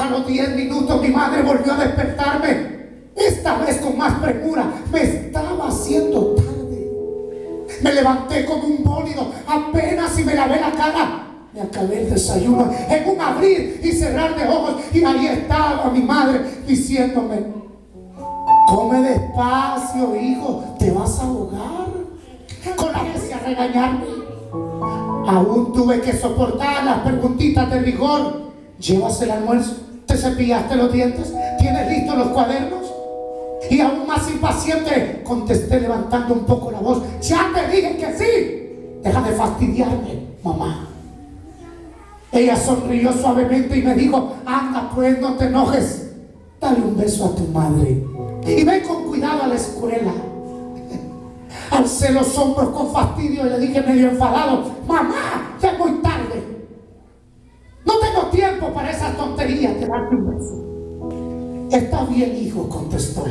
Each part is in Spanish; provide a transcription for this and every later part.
A los 10 minutos mi madre volvió a despertarme. Esta vez con más premura. Me estaba haciendo tarde. Me levanté como un bólido. Apenas si me lavé la cara. Me acabé el desayuno en un abrir y cerrar de ojos. Y ahí estaba mi madre diciéndome, come despacio, hijo, te vas a ahogar. Con la a regañarme. Aún tuve que soportar las preguntitas de rigor. ¿Llevas el almuerzo? ¿Te cepillaste los dientes? ¿Tienes listos los cuadernos? Y aún más impaciente contesté levantando un poco la voz. Ya te dije que sí. Deja de fastidiarme, mamá. Ella sonrió suavemente y me dijo, anda pues, no te enojes. Dale un beso a tu madre. Y ven con cuidado a la escuela. Alcé los hombros con fastidio y le dije medio enfadado, mamá, ya es muy tarde. No tengo tiempo para esas tonterías de darte un beso. Está bien, hijo, contestó.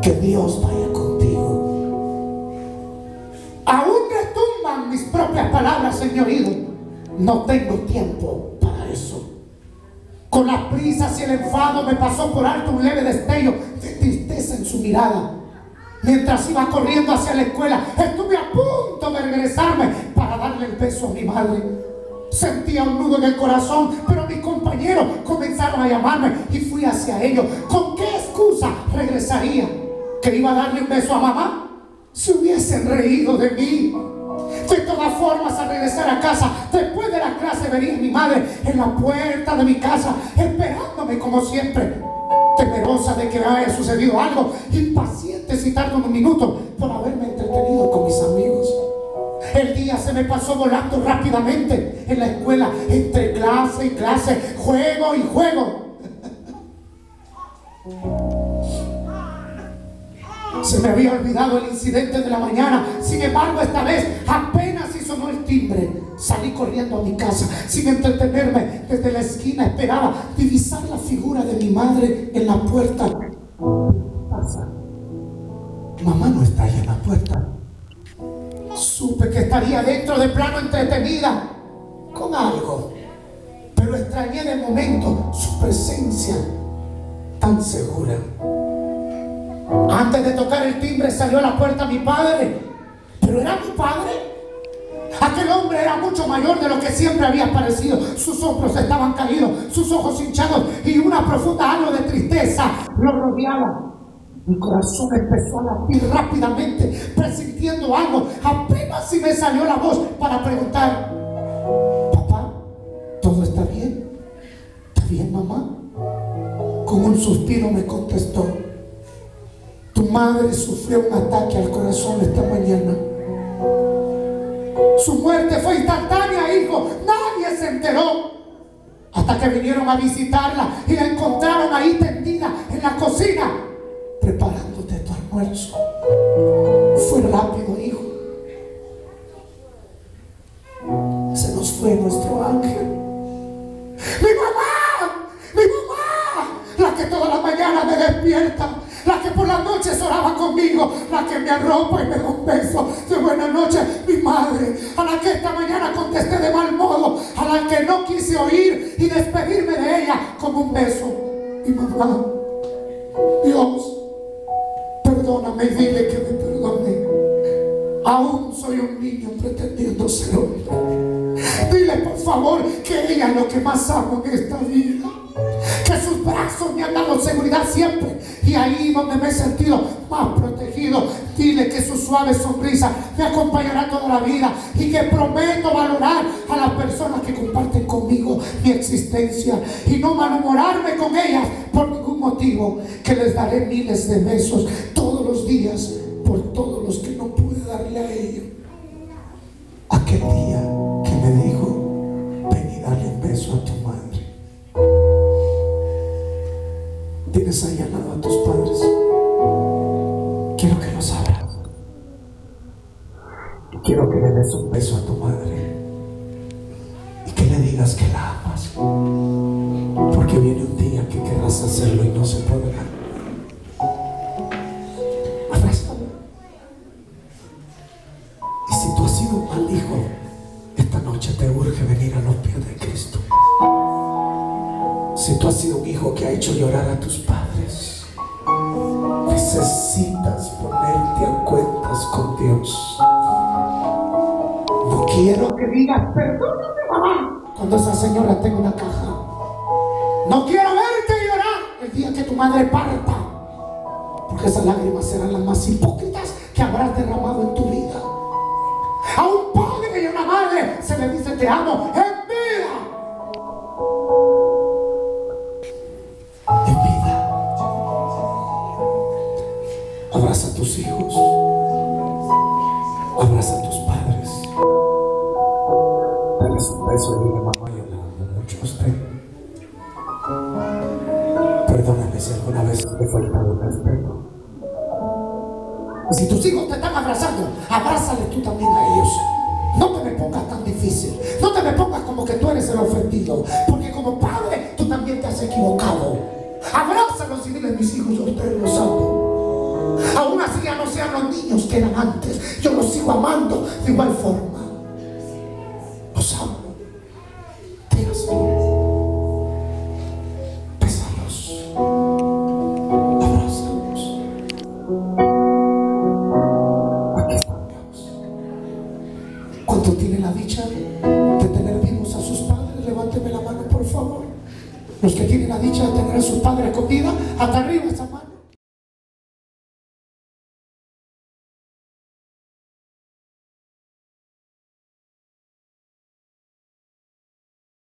Que Dios vaya contigo. Aún retumban mis propias palabras, señor No tengo tiempo para eso. Con las prisas y el enfado me pasó por alto un leve destello de tristeza en su mirada. Mientras iba corriendo hacia la escuela, estuve a punto de regresarme para darle el beso a mi madre. Sentía un nudo en el corazón, pero mis compañeros comenzaron a llamarme y fui hacia ellos. ¿Con qué excusa regresaría? ¿Que iba a darle un beso a mamá? Se hubiesen reído de mí. De todas formas, al regresar a casa, después de la clase, vería a mi madre en la puerta de mi casa, esperándome como siempre, temerosa de que haya sucedido algo, impaciente si tardo un minuto por haberme entretenido con mis amigos. El día se me pasó volando rápidamente en la escuela, entre clase y clase, juego y juego. Se me había olvidado el incidente de la mañana. Sin embargo, esta vez apenas si sonó el timbre. Salí corriendo a mi casa sin entretenerme. Desde la esquina esperaba divisar la figura de mi madre en la puerta. Mamá no está ahí en la puerta. Estaría dentro de plano entretenida con algo, pero extrañé de momento su presencia tan segura. Antes de tocar el timbre salió a la puerta mi padre, pero era mi padre. Aquel hombre era mucho mayor de lo que siempre había parecido. Sus hombros estaban caídos, sus ojos hinchados y una profunda halo de tristeza lo rodeaba. Mi corazón empezó a latir rápidamente, presintiendo algo. Apenas si me salió la voz para preguntar, papá, ¿todo está bien? ¿Está bien, mamá? Con un suspiro me contestó, tu madre sufrió un ataque al corazón esta mañana. Su muerte fue instantánea, hijo. Nadie se enteró. Hasta que vinieron a visitarla y la encontraron ahí tendida en la cocina preparándote tu almuerzo. Fue rápido, hijo. Se nos fue nuestro ángel. Mi mamá, mi mamá, la que toda la mañana me despierta, la que por las noches oraba conmigo, la que me arropa y me da un beso de buena noche, mi madre, a la que esta mañana contesté de mal modo, a la que no quise oír y despedirme de ella como un beso, mi mamá. Y dile que me perdone. Aún soy un niño pretendiendo ser hombre. Dile por favor que ella es lo que más amo en esta vida. Que sus brazos me han dado seguridad siempre. Y ahí donde me he sentido más protegido, dile que su suave sonrisa me acompañará toda la vida. Y que prometo valorar a las personas que comparten conmigo mi existencia. Y no malhumorarme con ellas por ningún motivo. Que les daré miles de besos todos los días por todos los que no pude darle a ellos. Aquel día que me dijo, ven y dale un beso a tu madre. Tienes ahí al lado a tus padres. Quiero que los abras. Y quiero que le des un beso a tu madre. Y que le digas que la amas. Porque viene un día que querrás hacerlo y no se podrá. Si tú has sido un hijo que ha hecho llorar a tus padres, necesitas ponerte a cuentas con Dios. No quiero que digas, perdóname mamá, cuando esa señora tenga una caja. No quiero verte llorar el día que tu madre parta, porque esas lágrimas serán las más hipócritas que habrás derramado en tu vida. A un padre y a una madre se le dice te amo Y dile mamá yo mucho a usted. Perdóname si alguna vez te he faltado el respeto. Si tus hijos te están abrazando, abrázale tú también a ellos. No te me pongas tan difícil. No te me pongas como que tú eres el ofendido. Porque como padre, tú también te has equivocado. Abrázalos y dile, mis hijos, yo ustedes los amo. Aún así ya no sean los niños que eran antes. Yo los sigo amando de igual forma. La dicha de tener a sus padres con hasta arriba esa mano.